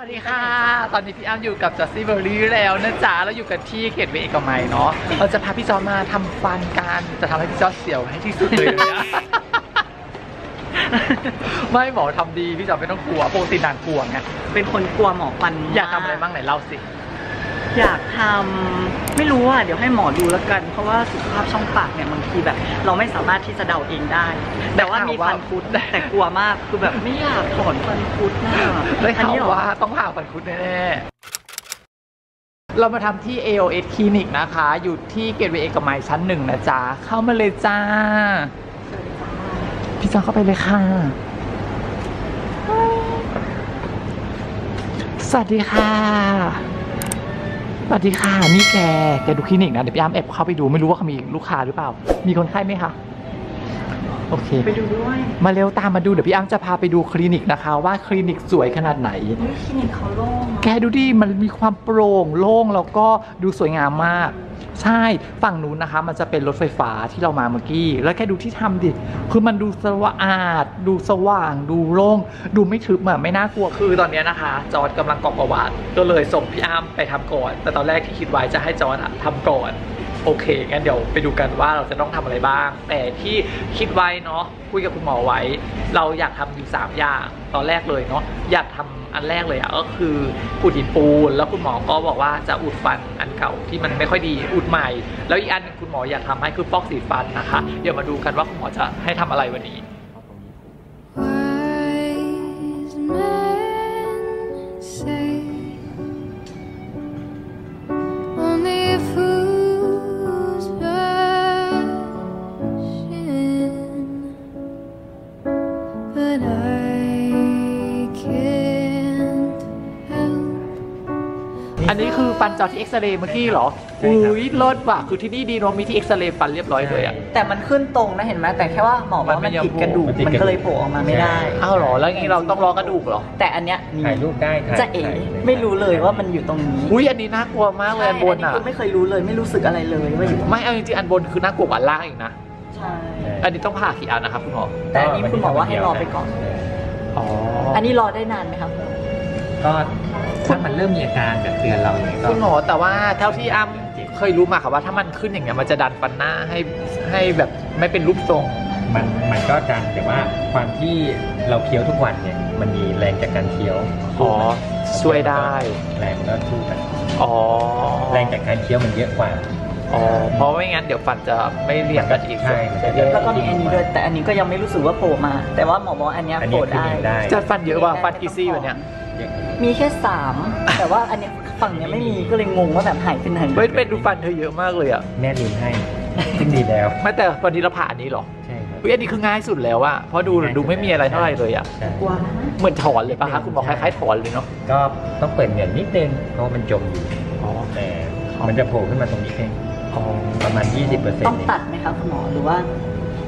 วัสดีค่ะ ตอนนี้พี่อ้ำอยู่กับจัสซี่เบอร์รี่แล้วนะจ๊ะแล้วอยู่กันที่เขตเวเอกมัยเนาะ เราจะพาพี่จอมาทำฟันกันจะทำให้พี่จอเสียวให้ที่สุดเลยนะไม่หมอทำดีพี่จอไม่ต้องกลัวปกตินางกลัวไงเป็นคนกลัวหมอฟันอยากทำอะไรบ้างไหนเล่าสิ อยากทำไม่รู้อะเดี๋ยวให้หมอดูแล้วกัน เพราะว่าสุขภาพช่องปากเนี่ยบางทีแบบ เราไม่สามารถที่จะเดาเองได้ แต่ว่ามีฟันคุดแต่กลัวมากคือแบบไม่อยากถอนฟันคุดนะได้อันข่าวนี้เหรอว่าต้องผ่าฟันคุดแน่ๆเรามาทำที่ AOS คลินิกนะคะ อยู่ที่เกตเวย์เอกมัยชั้นหนึ่งนะจ๊ะ เข้ามาเลยจ้า พี่จอเข้าไปเลยค่ะ สวัสดีค่ะ สวัสดีค่ะนี่แก แกดูคลินิกนะ เดี๋ยวพี่อ้ำแอบเข้าไปดูไม่รู้ว่าเขามีลูกค้าหรือเปล่า มีคนไข้ไหมคะ โอเค ไปดูด้วย มาเร็วตามมาดูเดี๋ยวพี่อ้ำจะพาไปดูคลินิกนะคะ ว่าคลินิกสวยขนาดไหนเฮ้ยคลินิกเขาโล่งแกดูดิมันมีความโปร่งโล่งแล้วก็ดูสวยงามมาก ใช่ฝั่งนู้นนะคะมันจะเป็นรถไฟฟ้าที่เรามาเมื่อกี้ แล้วแกดูที่ทำดิ คือมันดูสว่างดูสว่าง ดูโล่ง ดูไม่ทึบอะไม่น่ากลัว คือตอนนี้นะคะ จอร์ดกำลังกรอกประวัติก็เลยส่งพี่อ้ำไปทำก่อน แต่ตอนแรกที่คิดไว้จะให้จอร์ดอะทำก่อน โอเค งั้นเดี๋ยวไปดูกันว่าเราจะต้องทำอะไรบ้าง แต่ที่คิดไว้เนาะ คุยกับคุณหมอไว้ เราอยากทำอยู่ 3 อย่าง ตอนแรกเลยเนาะ อยากทำ อันแรกเลยอะก็คืออุดหินปูน แล้วคุณหมอก็บอกว่าจะอุดฟันอันเก่าที่มันไม่ค่อยดีอุดใหม่ แล้วอีกอันคุณหมออยากทำให้คือฟอกสีฟันนะคะ เดี๋ยวมาดูกันว่าคุณหมอจะให้ทำอะไรวันนี้ อันนี้คือฟันจอที่เอ็กซเรย์เมื่อกี้เหรอ ใช่ครับ อุ้ยเลิศว่ะ คือที่นี่ดีเนาะมีที่เอ็กซเรย์ฟันเรียบร้อยเลยอะแต่มันขึ้นตรงนะเห็นไหมแต่แค่ว่าหมอบอกว่ามัมันนไม่ยอมติดกระดูกมันติดมันกระดูก ก็เลยโผล่ออกมาไม่ได้ อ้าวเหรอ แล้วอย่างนี้เราต้องรอกระดูกเหรอ แต่อันเนี้ยมีถ่ายรูปได้ถ่ายจะเอ๋ถ่ายเลยไม่รู้เลยว่ามันอยู่ตรงนี้อุ้ยอันนี้น่ากลัวมากเลยอันบนใช่อะคือไม่เคยรู้เลยไม่รู้สึกอะไรเลยว่าอยู่ตรงไม่เอาจริงๆอันบนคือน่ากลัวกว่าอันล่างอีกนะ ใช่ อันนี้ต้องผ่ากี่อันนะครับคุณหมอ แต่อันนี้คุณหมอว่าให้รอไปก่อนอ๋ออัอันนี้รอได้นานไหมครับ ก็ ถ้ามันเริ่มมีอาการแบบเตือนเราอย่างนี้ก็ คุณหมอแต่ว่าเท่าที่อ้ำเคยรู้มาค่ะว่าถ้ามันขึ้นอย่างเงี้ยมันจะดันฟันหน้าให้ให้แบบไม่เป็นรูปทรง มันมันก็ดันแต่ว่าความที่เราเคี้ยวทุกวันเนี่ยมันมีแรงจากการเคี้ยวอ๋อช่วยได้ แรงก็สู้กันอ๋อแรงจากการเคี้ยวมันเยอะกว่า อ๋อเพราะไม่งั้นเดี๋ยวฟันจะไม่เรียงกันอีกใช่ จะแย่แล้วก็มีอันนี้ด้วยแต่อันนี้ก็ยังไม่รู้สึกว่าโผล่มา แต่ว่าหมอบอกว่าอันเนี้ยอันโผนี้ล่คือได้ได้จะฟันเยอะกว่าฟันกีซี่วันเนี้ยเยอะ มีแค่สามแต่ว่าอันเนี้ยฝั่งเนี้ยไม่มีก็เลยงงว่าแบบหายไปไหนเฮ้ยเป็นดูฟันเธอเยอะมากเลยอะแม่ลืมให้ซึ่งดีแล้ว ไม่แต่วันนี้เราผ่าอันนี้เหรอใช่ครับเฮ้ยอันนี้คือง่ายสุดแล้วอะเพราะดูดูไม่มีอะไรเท่าไหร่เลยอะใช่กลัวนะเหมือนถอนเลยปะคะคุณหมอคล้ายๆถอนเลยเนาะก็ต้องเปิดเหงื่อนิดนึงเพราะมันจมอยู่อ๋อแต่มันจะโผล่ขึ้นมาตรงนี้เองอ๋อประมาณ 20%เปอร์เซ็นต้องต์ตัดไหมครับคุณหมอหรือว่า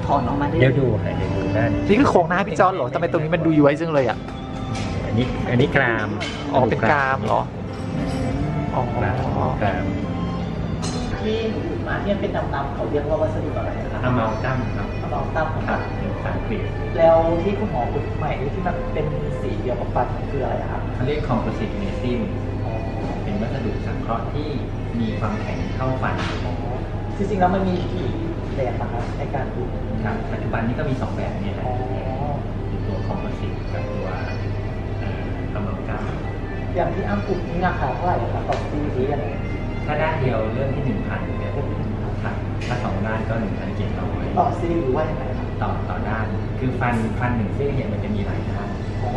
ถอนออกมาได้เดี๋ยวดูค่ะเดี๋ยวดูด้านนี่คือโครงหน้าพี่จอนเหรอทำไมตรงนี้มันดูย้วยจังเลยอะ อันนี้อันนี้กรามอ๋อเป็นกรามเหรออ๋อกรามกรามที่อยู่มาที่เป็นดำๆเขาเรียกว่าวัสดุอะไรนะคอะรับเมาตั้มครับลองตั้มครับเป็นสารเกลียดแล้วที่คุณหมอฝึกใหม่ที่มันเป็นสีเดียวกับฟันคืออะไรครับเขาเรียกคอมโพสิตเมซินเป็นวัสดุสังเคราะห์ที่มีความแข็งเท่าฟันจริงๆแล้วมันมีกี่แบบนะครับในการดูครับปัจจุบันนี้ก็มีสองแบบนี้แหละตัวคอมโพสิตกับ อย่างที่อ้ำฝึกนี่ราคาเท่าไหร่ครับต่อซีรีส์อะไรถ้าด้านเดียวเริ่มที่หนึ่งพันเนี่ยครับถ้าสองด้านก็หนึ่งพันเจ็ดร้อยต่อซีรีส์หรือว่ายังไงครับต่อต่อด้าน คือฟันฟันหนึ่งซี่เนี่ยมันจะมีหลายด้านอ๋อ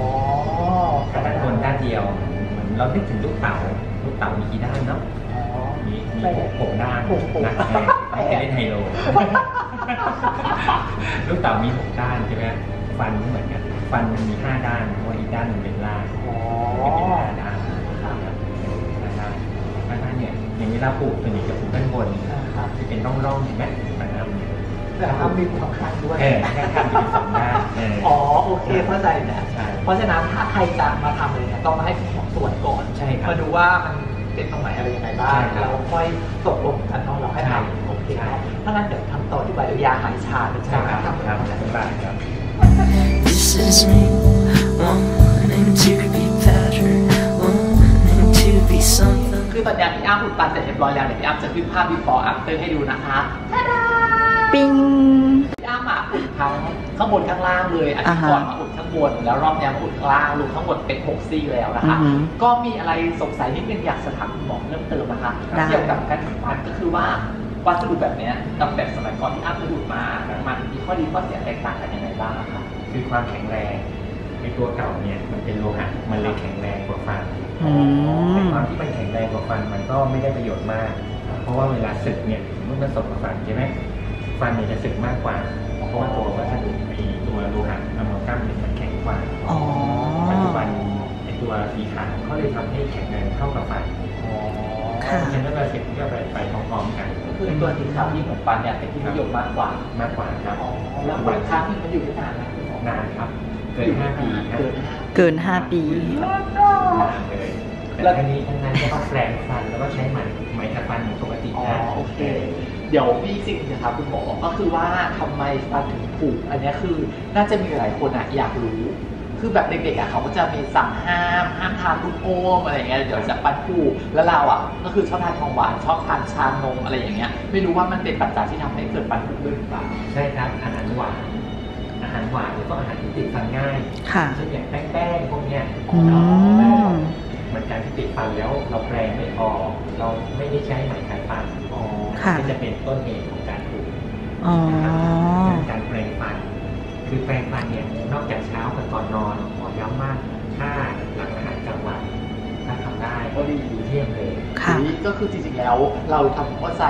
ถ้าด้านบนด้านเดียวเหมือนเราคิดถึงลูกเต๋าลูกเต๋ามีกี่ด้านเนาะอ๋อมีมีไม่หกหกด้านหกหกนะไม่เคยเล่นไฮโลลูกเต๋ามีหกด้านใช่ไหมฟันไม่เหมือนกันฟันมันมีห้าด้านเพราะว่าอีกด้านหนึงเป็นล่างอ๋อเป็ นห้าด้านนะครันห้าด้านเนี่ยอย่างนี้เราปลูกตัวนี้จะปลูกด้านบนครับที่เป็นร่องๆเห็นไหมฟันน้ำแต่อ้ำมีความคันด้วยเออด้านข้างจะเป็นสองด้านอ๋อโอเคเข้าใจแล้วเพราะฉะนั้นถ้าใครจะมาทำเลยเนี่ยต้องมาให้คุณหมอตรวจก่อนใช่ครับมาดูว่ามันเป็นตรงไหนอะไรยังไงบ้างใช่ครับแล้วค่อยตกลงกันเนาะเราให้ทำโอเคเนาะถ้างั้นเดี๋ยวทำต่อดีกว่าเดี๋ยวยาหายชาเป็นใช่ครับทำครับทำอะไรบ๊ายบายครับ This is me wanting to be ตอนเนี้ยพี่อ้ำอุดตันเสร็จเรียบร้อยแล้วเดี๋ยวพี่อ้ำจะขึ้นภาพ before after ให้ดูนะคะปิ้งพี่อ้ำมาอุดทั้งข้างบนข้างล่างเลยอาทิตย์อ่าฮะก่อนมาอุดข้างบนแล้วรอบเนี้ยมาอุดข้างล่างรวมทั้งหมดเป็น6ซี่แล้วนะคะอือหือก็มีอะไรสงสัยนิดนึงอยากจะถามคุณหมอเพิ่มเติมนะคะได้เกี่ยวกับการอุดฟันก็คือว่าวัสดุแบบเนี้ยกับแบบสมัยก่อนที่อ้ำเคยอุดมา มันมีข้อดีข้อเสียแตกต่างกันยังไงบ้างคะคือความแข็งแรงในตัวเก่าเนี่ยมันเป็นโลหะมันเลยแข็งแรงกว่าฟัน อืแต่มความที่มันแข็งแรงกว่าฟันมันก็ไม่ได้ประโยชน์มาก เพราะว่าเวลาสึกเนี่ยสมมติมันสบกับฟันใช่ไหมฟันเนี่ยจะสึกมากกว่า เพราะว่าตัววัสดุไอ้ตัวโลหะอะโมกัมเนี่ยมันแข็งกว่าอ๋อ ปัจจุบันไอ้ตัวสีขาวเขาเลยทำให้แข็งแรงเท่ากับฟันค่ะเพราะฉะนั้นเราเสร็จก็ไปไปพร้อมๆกันก็คือตัวสีขาวที่เหมือนฟันเนี่ยเป็นที่นิยมมากกว่ามากกว่าครับ แล้วบางครั้งนี่มันอยู่ได้นานนะคุณหมอนานครับ เกินห้าปีครับเกินเกิน5ปีเลยแต่ทั้งนี้ทั้งนั้นก็ต้องแปลงฟันแล้วก็ใช้ไหมไหมขัดฟันเหมือนปกติอ๋อนะโอเค เดี๋ยวมีสิ่งจะถามคุณหมอ ก็คือว่าทำไมฟันถึงผุอันเนี้ยคือน่าจะมีหลายคนอะอยากรู้ คือแบบเด็กๆอะเขาก็จะมีสั่งห้ามห้ามทานลูกโอมอะไรอย่างเงี้ยเดี๋ยวจะฟันผุแล้วเราอะก็คือชอบทานของหวานชอบทานชานมอะไรอย่างเงี้ย ไม่รู้ว่ามันเป็นปัจจัยที่ทำให้เกิดฟันผุด้วยหรือเปล่า ใช่ครับอาหารหวานอา หารหวานแล้วก็อาหารที่ติดฟันง่ายค่ะเช่นอย่างแป้งๆพวกเนี้ยอืมมันการที่ติดฟันแล้วเราแปลงไม่ออกเราไม่ได้ใช้ไหมขัดฟันค่ะก็จะเป็นต้นเหตุของการผุอ๋อการแปลงฟัน คือแปลงฟันเนี่ยนอกจากเช้ากับก่อนนอนขอย้ำมากถ้าหลังอาหารกลางวันถ้าทำได้ก็ดีเยี่ยมเลยค่ะทีนี้ก็คือจริงๆแล้วเราทำเข้าใจ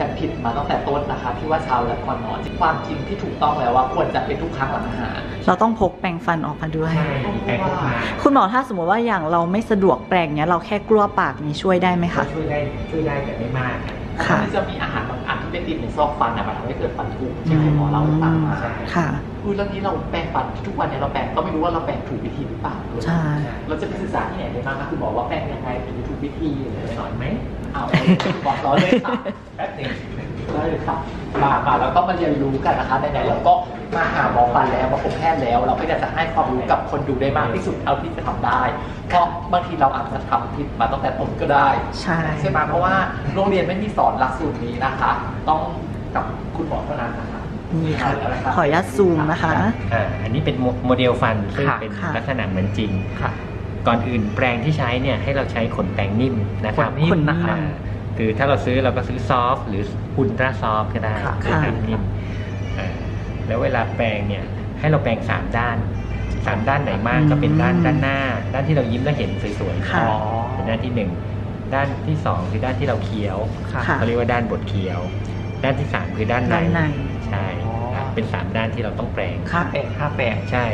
กันผิดมาตั้งแต่ต้นนะคะ ที่ว่าเช้าและก่อนนอนความจริงที่ถูกต้องแล้วว่าควรจะเป็นทุกครั้งหลังอาหารเราต้องพกแปรงฟันออกมาด้วยใช่มีแปลงพกมาคุณหมอถ้าสมมติว่าอย่างเราไม่สะดวกแปรงเนี้ยเราแค่กลัวปากนี้ช่วยได้ไหมก็คะช่วยได้ช่วยได้แต่ไม่มาก ครับค่ะมันจะมีอาหารบางอันที่เป็นติดในซอกฟันนะมันทำให้เกิดฟันผุใช่ไหมหมอเราให้ฟังมาใช่ค่ะคือเรื่องนี้เราแปรงฟันทุกวันเนี่ยเราแปรงก็ไม่รู้ว่าเราแปรงถูกวิธีหรือเปล่าด้วยใช่เราจะไปศึกษาที่ไหนได้บ้างนะคือบอกว่าแปรงยังไงถึงจะถูกวิธีอะไรสหน่ออยนไหมเอาบอกเราเลยค่ะแป๊บหนึงได้เลยค่ะมามาแล้วก็มาเรียนรู้กันนะคะไหนๆเราก็มาหาหมอฟันแล้วมาพบแพทย์แล้ว เราก็อยากจะให้ความรู้กับคนดูได้มากที่สุดเท่าที่จะทำได้ เพราะบางทีเราอาจจะทำผิดมาตั้งแต่ต้นก็ได้ ใช่ ใช่ไหมเพราะว่าโรงเรียนไม่มีสอนหลักสูตรนี้นะคะ ต้องกับคุณหมอเท่านั้นนะคะนี่ค่ะเาแล้วนขออนุญาตซูมนะคะ อ่าอันนี้เป็นโมโมเดลฟันซึ่งค่ะเป็นค่ะ ลักษณะเหมือนจริง ค่ะ ก่อนอื่นแปรงที่ใช้เนี่ยให้เราใช้ขนแปรงนิ่มนะครับขนนิ่มนะคะอ่าคือถ้าเราซื้อเราก็ซื้อซอฟต์หรืออุลตราซอฟต์ก็ได้ค่ะคือนิ่มนิ่มอ่าแล้วเวลาแปรงเนี่ยให้เราแปรงสามด้าน สามด้านไหนมากก็เป็นด้านอืมด้านหน้า ด้านที่เรายิ้มแล้วเห็นสวยๆค่ะเป็นด้านที่หนึ่งด้านที่สองคือด้านที่เราเคี้ยวค่ะค่ะเขาเรียกว่าด้านบดเคี้ยว ด้านที่สามคือด้านในด้านในใช่อ๋ออะเป็นสามด้านที่เราต้องแปรงค่าแปรงค่าแปรงใช่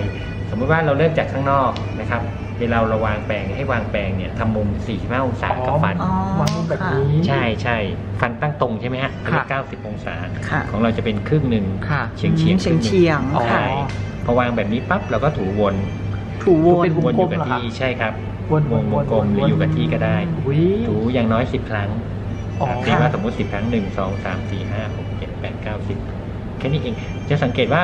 สมมติว่าเราเริ่มจากข้างนอกนะครับเวลาเราวางแปรงให้วางแปรงเนี่ยทำมุม 45 องศากับฟันอ๋อวางมุมแบบนี้ ใช่ใช่ฟันตั้งตรงใช่ไหมฮะค่ะเรียก90องศาค่ะของเราจะเป็นครึ่งหนึ่งค่ะเฉียงเฉียงเฉียงเฉียงอ๋อค่ะใช่ พอวางแบบนี้ปั๊บเราก็ถูวนถูวเป็นนววนงอกลยู่มกับเหรอคะที่ใช่ครับวนวงวงกลมหรืออยู่กับที่ก็ได้อุ๊ยถูอย่างน้อย10ครั้งอ๋อเรียกว่าสมมติ10ครั้ง1 2 3 4 5 6 7 8 9 10แค่นี้เองจะสังเกตว่า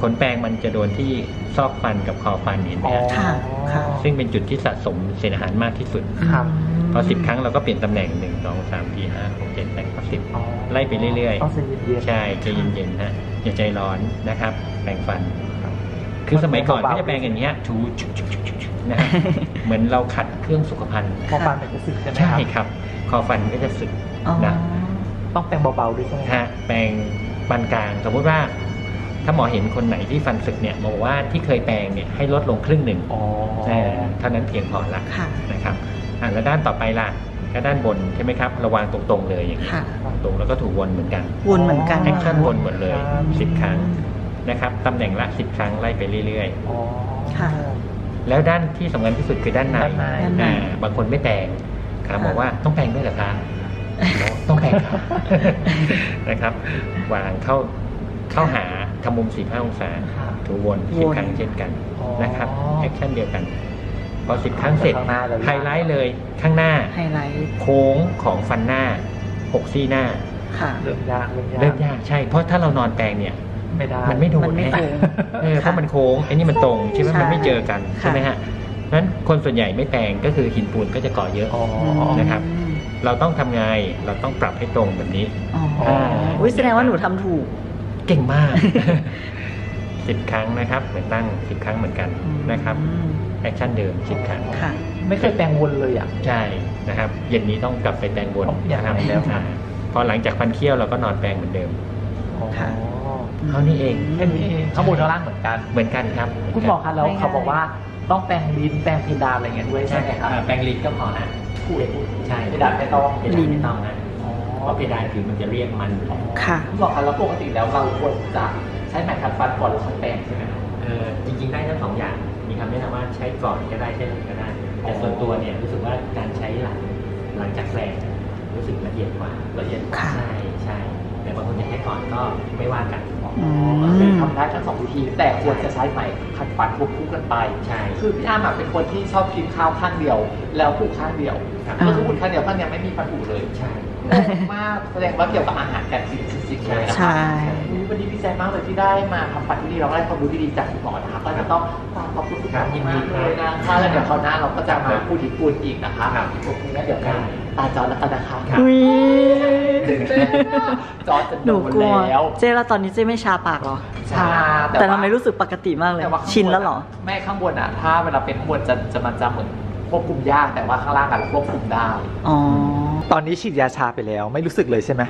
ขนแปรงมันจะโดนที่ซอกฟันกับคอฟันเห็นไหมฮะค่ะค่ะซึ่งเป็นจุดที่สะสมเศษอาหารมากที่สุดครับพอสิบครั้งเราก็เปลี่ยนตำแหน่งหนึ่งสองสามสี่ห้าหกเจ็ดแปดเก้าสิบอ๋อไล่ไปเรื่อยๆต้องใจเย็นๆใช่ใจเย็นๆฮะอย่าใจร้อนนะครับแปรงฟัน คือสมัยก่อนเบาๆก็จะแปรงอย่างเงี้ยถูชุกชุกชุกชุกชุกนะฮะเหมือนเราขัดเครื่องสุขภัณฑ์พอฟันมันจะสึกใช่ไหมใช่ครับครับ คอฟันก็จะสึกอ๋อนะต้องแปรงเบาๆด้วยใช่ไหมฮะแปรงปานกลางสมมุติว่า ถ้าหมอเห็นคนไหนที่ฟันสึกเนี่ยบอกว่าที่เคยแปรงเนี่ยให้ลดลงครึ่งหนึ่งอ๋อเออเท่านั้นเพียงพอละค่ะนะครับอะแล้วด้านต่อไปล่ะก็ด้านบนใช่ไหมครับระวางตรงๆเลยอย่างนี้ค่ะตรงแล้วก็ถูวนเหมือนกันวนเหมือนกัน action วนหมดเลยครับสิบครั้ง นะครับตำแหน่งละสิบครั้งไล่ไปเรื่อยอ๋อ ค่ะ ๆ แล้วด้านที่สำคัญที่สุดคือด้านในด้านใน อ่าบางคนไม่แปรงครับบอกว่าต้องแปรงด้วยเหรอคะต้องแปรงครับ นะครับวางเข้าเข้าหาทำมุมสี่ห้าองศาครับถูวน วนสิบครั้งเช่นกันอ๋อนะครับ action เดียวกัน พอสิบครั้งเสร็จข้างหน้าเลย ไฮไลท์เลยข้างหน้า ไฮไลท์โค้งของฟันหน้าหกซี่หน้า ค่ะ เริ่มยากเริ่มยาก เริ่มยากใช่ เพราะถ้าเรานอนแปรงเนี่ย ไม่ได้มันไม่โดนมันไม่ฮะโค้งเออเพราะมันโค้งไอ้นี่มันตรงใช่ไหมใช่มันไม่เจอกันค่ะใช่ไหมฮะนั้นคนส่วนใหญ่ไม่แปรงก็คือหินปูนก็จะเกาะเยอะอ๋อมนะครับอืมเราต้องทำไงเราต้องปรับให้ตรงแบบนี้อ๋ออ๋ออุ้ยแสดงว่าหนูทำถูก เก่งมากสิบครั้งนะครับเหมือนตั้งสิบครั้งเหมือนกันนะครับอืม action เดิมสิบครั้งค่ะไม่เคยแปรงวนเลยอะใช่นะครับเย็นนี้ต้องกลับไปแปรงวนอย่างนะครับนั้นแล้วอ่าพอหลังจากฟันเคี้ยวเราก็นอนแปรงเหมือนเดิมอ๋อค่ะ เท่านี้เองแค่นี้เองข้างบนข้างล่างเหมือนกัน เหมือนกันครับคุณหมอคะแล้วไม่ง่ายเขาบอกว่าต้องแปลงลิ้นแปลงเพดานอะไรเงี้ยด้วยใช่ไหมครับอ่าแปรงลิ้นก็พอนะพูดเลยพูดใช่เพดานไม่ต้องเพดานไม่ต้องนะเพราะเพดานคือมันจะเรียกมันค่ะคุณหมอคะแล้วปกติแล้วเราควรจะใช้ไหมขัดฟันก่อนหรือใช้แปรงใช่ไหมครับเออจริง ๆได้ทั้งสองอย่างมีคำแนะนำว่าใช้ก่อนก็ได้ใช้หลังก็ได้ แต่ส่วนตัวเนี่ยรู้สึกว่าการใช้หลังหลังจากแปรงรู้สึกละเอียดกว่าละเอียดกว่าค่ะใช่ใช่แต่บางคนจะใช้ก่อนก็ไม่ว่ากัน อืมคือทำได้ทั้งสองวิธี แต่ควรจะใช้ไหมขัดฟันควบคู่กันไป ใช่ คือพี่อาร์มอะเป็นคนที่ชอบกินข้าวข้างเดียว แล้วผูกข้างเดียวครับก็คือผูกข้างเดียวข้างเดียวไม่มีฟันผุเลย ใช่งงมากแสดงว่าเกี่ยวกับอาหารการกินจริงๆเลยนะใช่ วันนี้ดีใจมากเลยที่ได้มาทำฟันที่ดีเราได้ความรู้ดีๆจากคุณหมอนะคะก็จะต้องขอบคุณคุณหมอมากเลยนะคะแล้วเดี๋ยวคราวหน้าเราก็จะมาพูดถึงปูนอีกนะคะโอเคงั้นเดี๋ยวกันตาจอแล้วกันนะคะอุ้ยตื่นเต้นอะจอจะหนูโดนกลัวแล้วเจ๊แล้วตอนนี้เจ๊ไม่ชาปากเหรอชาแต่ทำไมรู้สึกปกติมากเลยแต่ว่าข้างบชินแล้วเหรอแม่ข้างบนอะถ้าเวลาเป็นข้างบนจะจะมันจะเหมือนควบคุมยากแต่ว่าข้างล่างอะเราควบคุมได้อ๋อ ตอนนี้ฉีดยาชาไปแล้วไม่รู้สึกเลยใช่ไหม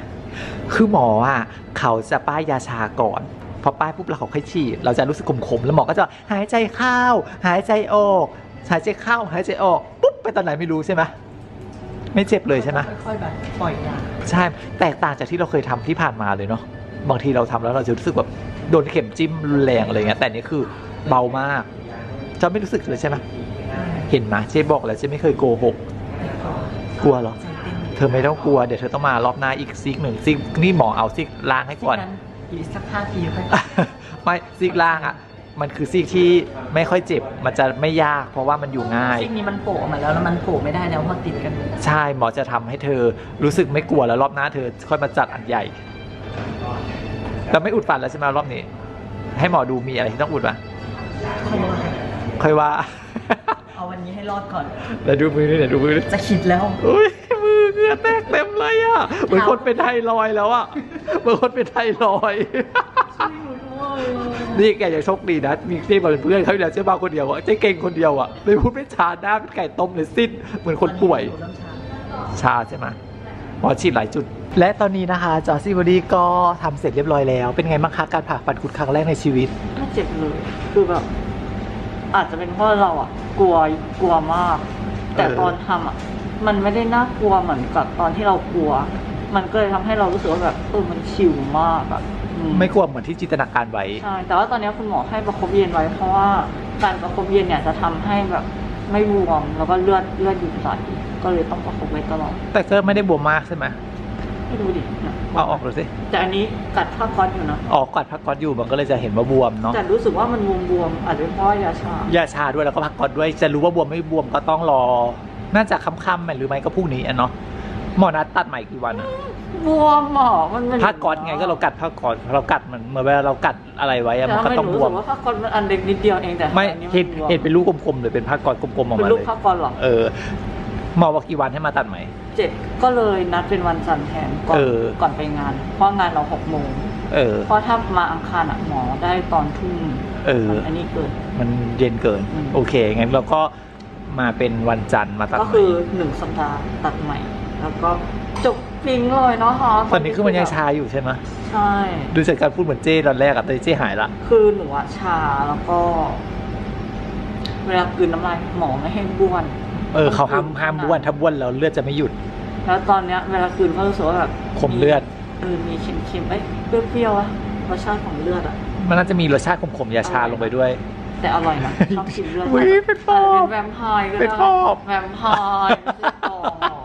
คือหมออะเขาจะป้ายยาชาก่อนพอป้ายปุ๊บเราเขาค่อยฉีด เราจะรู้สึกขมๆแล้วหมอก็จะหายใจเข้าหายใจออกหายใจเข้าหายใจออกปุ๊บไปตอนไหนไม่รู้ใช่ไหมไม่เจ็บเลยใช่ไหมค่อยๆแบบปล่อยยาใช่แตกต่างจากที่เราเคยทำที่ผ่านมาเลยเนาะบางทีเราทำแล้วเราจะรู้สึกแบบโดนเข็มจิ้มรุนแรงอะไรเงี้ยแต่อันนี่คือเบามากจะไม่รู้สึกเลยใช่ไหมเห็นไหมเจ๊บอกแล้วเจ๊ไม่เคยโกหก กลัวเหรอเธอไม่ต้องกลัว เดี๋ยวเธอต้องมารอบหน้าอีกซิกหนึ่งซิกนี่หมอเอาซิกล้างให้ก่อนอีกสักห้าทีค่อยไม่ซิกล่างอะมันคือซิกที่ไม่ค่อยเจ็บ มันจะไม่ยากเพราะว่ามันอยู่ง่ายซีกนี้มันโผล่ออกมาแล้วแล้วมันโผล่ไม่ได้แล้วมันติดกันอยู่ใช่หมอจะทำให้เธอรู้สึกไม่กลัวแล้วรอบหน้าเธอค่อยมาจัดอันใหญ่แต่ไม่อุดฟันแล้วใช่ไหมรอบนี้ ให้หมอดูมีอะไรที่ต้องอุดปะค่อยว่าค่อยว่าเอาวันนี้ให้รอดก่อนเดี๋ยวดูมือนี่เดี๋ยวดูมือนี่จะคิดแล้ว อุ้ยมือเหงื่อแตกเต็มเลยอะ เหมือนคนเป็นไทรอยด์แล้วอะ เหมือนคนเป็นไทรอยด์นี่แกยังโชคดีนะ มีเจ๊มาเป็นเพื่อนเขาอยู่แล้วเจ๊มาคนเดียวอะเจ๊เก่งคนเดียวอะเลยพูดไม่ชาหน้าเป็นไก่ต้มเลยสิ้น เหมือนคนป่วย ชาใช่ไหมหมอฉีดหลายจุด และตอนนี้นะคะ จอร์ซี่บอดี้ก็ทำเสร็จเรียบร้อยแล้ว เป็นไงบ้างคะการผ่าฟันคุดครั้งแรกในชีวิตไม่เจ็บเลย คือแบบอาจจะเป็นเพราะเราอะ กลัวกลัวมาก แต่เออตอนทำอะ มันไม่ได้น่ากลัวเหมือนกับตอนที่เรากลัว มันก็เลยทำให้เรารู้สึกว่าแบบเออมันชิลมากอะอืไม่กลัวเหมือนที่จินตนาการไว้ ใช่แต่ว่าตอนนี้คุณหมอให้ประคบเย็นไว้เพราะว่าการประคบเย็นเนี่ยจะทำให้แบบไม่บวมแล้วก็เลือดเลือดหยุดไหลก็เลยต้องประคบไว้ตลอดแต่ก็ไม่ได้บวมมากใช่ไหมไม่ดูดิเนี่ยเอาออกดูสิแต่อันนี้กัดผ้าก๊อตอยู่นะออกกัดพักก๊อตอยู่มันก็เลยจะเห็นว่าบวมเนาะแต่รู้สึกว่ามันบวมๆอาจจะเป็นเพราะว่ายาชายาชาด้วยแล้วก็พักก๊อตด้วยจะรู้ว่าบวมไม่บวมก็ต้องรอ น่าจะค่ำๆหรือไม่ก็พรุ่งนี้อะเนาะหมอนัดตัดใหม่กี่วันอะบวมอะมันเป็นผ้าก๊อตไงก็เรากัดผ้าก๊อตเรากัดมันเหมื่อนเวลาเรากัดอะไรไว้อะแต่มันก็ทำไมต้องหนูบรู้วสึมกว่าผ้าก๊อตมันอันเล็กนิดเดียวเองแต่ไม่อันนี้เห็นบวมเห็นเป็นลูกกลมๆเลยเป็นผ้าก๊อตกลมๆออกเป็นมาลูเลกยผ้าก๊อตเหรอเออหมอบอกกี่วันให้มาตัดใหม่เจ็ดก็เลยนัดเป็นวันจันทร์แทนก่อนเออก่อนไปงาน เพราะงานเราหกโมงเออเพราะถ้ามาอังคารอะหมอได้ตอนทุ่มเออมันอันนี้เกินมันเย็นเกินอืมโอเคงั้นเราก็ มาเป็นวันจันทร์มาตัดก็ใหม่คือหนึ่งสัปดาห์ตัดใหม่ แล้วก็จบฟิงเลยเนาะฮะตอนนี้คือมันยังชาอยู่ใช่ไหมใช่ ดูจากการพูดเหมือนเจ้ตอนแรกอะตอนนี้เจ้หายละ คือหนูอะชาแล้วก็ เวลากลืนน้ำลายหมอไม่ให้บ้วน เออเขาห้ามห้ามบ้วนถ้าบ้วนแล้วเลือดจะไม่หยุด แล้วตอนเนี้ย เวลากลืนก็รู้สึกว่าแบบขมเลือดเออมีเค็มๆเอ้ยเปรี้ยวๆอะรสชาติของเลือดอะมันน่าจะมีรสชาติขมๆยาชาลงไปด้วย แต่อร่อยนะชอบกินเลือดอุ๊ยเป็นปอบเป็นแวมไพร์ก็ได้เป็นปอบแวมไพร์ไม่ใช่ปอบ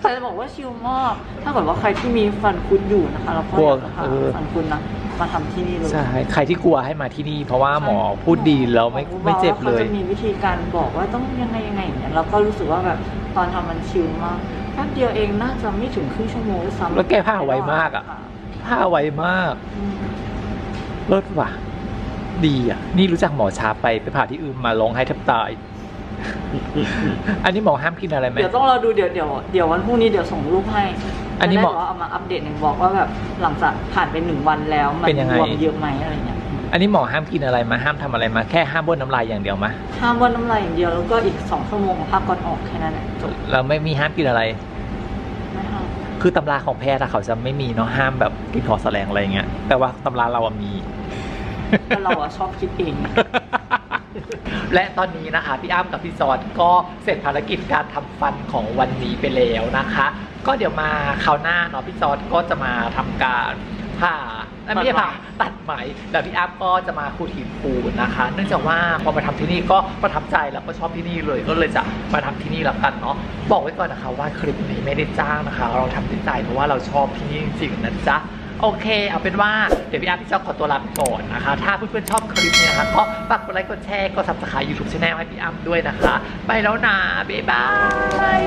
แต่จะบอกว่าชิลมาก ถ้าเกิดว่าใครที่มีฟันคุดอยู่นะคะแล้วก็กลัวอยากจะหาเออฟันคุดนะมาทำที่นี่เลยใช่ใครที่กลัวให้มาที่นี่เพราะว่าหมอพูดดีแล้วไม่หอไม่เจ็บเลยขาจะมีวิธีการบอกว่าต้องยังไงยังไงอย่างเงี้ยเราก็รู้สึกว่าแบบตอนทำมันชิลมากแป๊บเดียวเองน่าจะไม่ถึงครึ่งชั่วโมงด้วยซ้ำแล้วแก้ผ้าไวมากอะผ้าไวมากอืมเลิศว่ะ ดีอะ นี่รู้จักหมอชาไปไปผ่าที่อื่นมาร้องให้แทบตาย อันนี้หมอห้ามกินอะไรไหม เดี๋ยวต้องรอดูเดี๋ยวเดี๋ยวเดี๋ยววันพรุ่งนี้เดี๋ยวส่งรูปให้อันนี้จะหมได้อแบบว่าเอามาอัปเดตหนึ่งบอกว่าแบบหลังจากผ่านไปหนึ่งวันแล้วมันเป็นยังไง บวมเยอะไหมอะไรเงี้ยอันนี้หมอห้ามกินอะไรมาห้ามทำอะไรมาแค่ห้ามบ้วนน้ำลายอย่างเดียวมาห้ามว่าน้ำลายอย่างเดียวแล้วก็อีกสองชั่วโมงภาพก่อนออกแค่นั้นแหละจบเราไม่มีห้ามกินอะไร ไม่ห้ามคือตำราของแพทย์อะเขาจะไม่มีเนาะห้ามแบบกินของแสลงอะไรอย่างเงี้ยแต่ว่าตำราเราอะมี แต่เราอะชอบคิดเอง และตอนนี้นะคะพี่อ้ำกับพี่ซอนก็เสร็จภารกิจการทำฟันของวันนี้ไปแล้วนะคะ ก็เดี๋ยวมาคราวหน้าเนาะพี่ซอนก็จะมาทำการผ่าเอ้ยไม่ใช่ผ่าตัดไหมแล้วพี่อ้ำก็จะมาคูดหินปูนนะคะ เนื่องจากว่าพอมาทำที่นี่ก็ประทับใจแล้วก็ชอบที่นี่เลยก็เลยจะมาทำที่นี่แล้วกันเนาะบอกไว้ก่อนนะคะว่าคลิปนี้ไม่ได้จ้างนะคะ เราทำด้วยใจเพราะว่าเราชอบที่นี่จริงๆนะจ๊ะ โอเค เอาเป็นว่าเดี๋ยวพี่อาร์พี่เจ้าขอตัวลาไปก่อนนะคะ ถ้าเพื่อนๆชอบคลิปนี้นะคะก็ฝากกดไลค์กดแชร์กด subscribe YouTube Channel ให้พี่อ้ำด้วยนะคะ ไปแล้วนะบ๊ายบาย